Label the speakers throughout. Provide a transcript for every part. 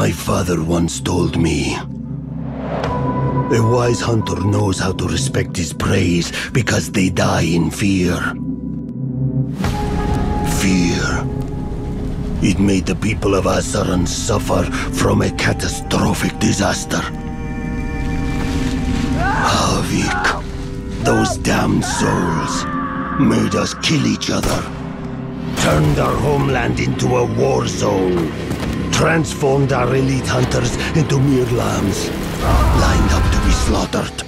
Speaker 1: My father once told me a wise hunter knows how to respect his prey because they die in fear. Fear. It made the people of Ahsarah suffer from a catastrophic disaster. Haavk. Those damned souls made us kill each other. Turned our homeland into a war zone. Transformed our elite hunters into mere lambs. Lined up to be slaughtered.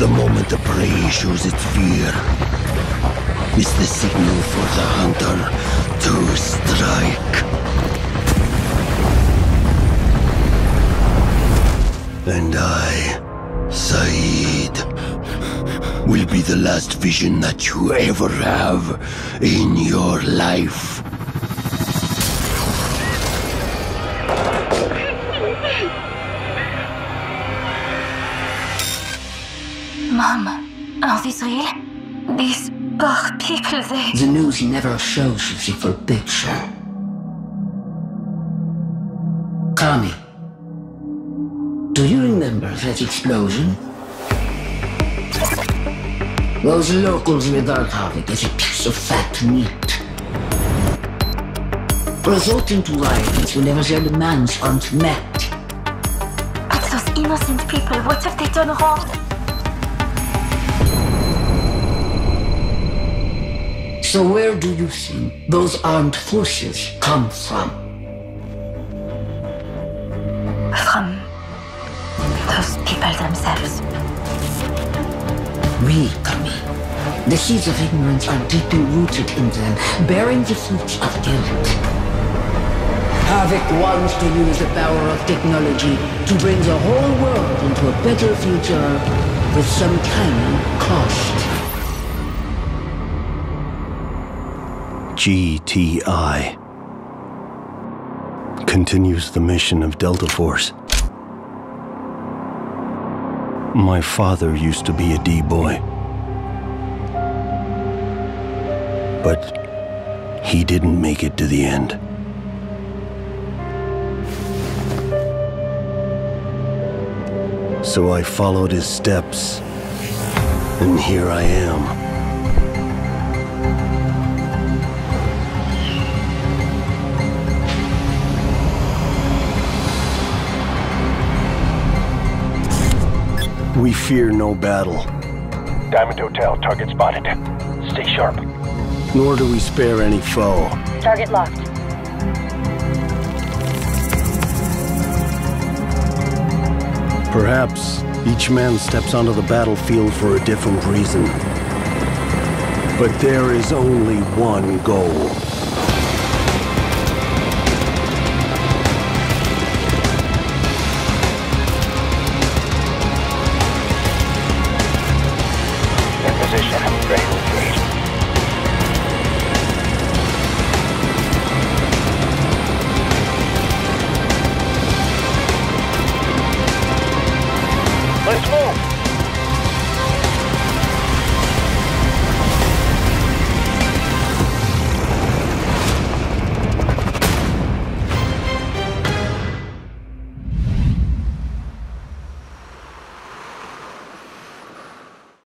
Speaker 1: The moment the prey shows its fear, is the signal for the hunter to strike. And I, Saeed, will be the last vision that you ever have in your life.
Speaker 2: Mom, are these real? These poor people, they...
Speaker 3: The news never shows you the full picture. Kami, do you remember that explosion? Those locals regard Haavk as a piece of fat meat. Resulting to riots whenever their demands aren't met.
Speaker 2: But those innocent people, what have they done wrong?
Speaker 3: So where do you think those armed forces come from?
Speaker 2: From those people themselves.
Speaker 3: We, Kami. The seeds of ignorance are deeply rooted in them, bearing the fruits of guilt. Haavk wants to use the power of technology to bring the whole world into a better future with some tiny cost.
Speaker 1: GTI continues the mission of Delta Force. My father used to be a D-boy. But he didn't make it to the end. So I followed his steps, and here I am. We fear no battle,
Speaker 4: Diamond Hotel, target spotted. Stay sharp.
Speaker 1: nor do we spare any foe.
Speaker 5: Target locked.
Speaker 1: Perhaps each man steps onto the battlefield for a different reason. But there is only one goal.